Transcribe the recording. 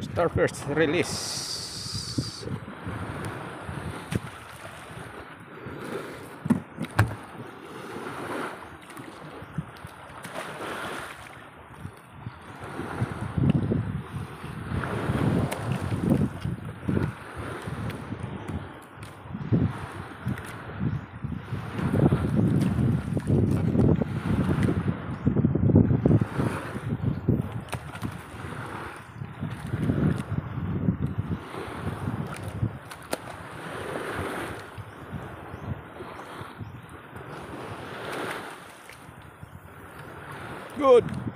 Starburst release. Good.